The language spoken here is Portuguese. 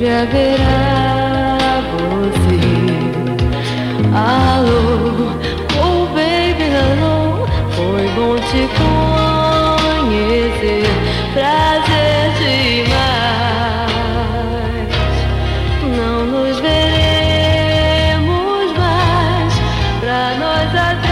sempre haverá você. Alô, oh baby, hello, foi bom te conhecer, prazer demais. Não nos veremos mais, pra nós até.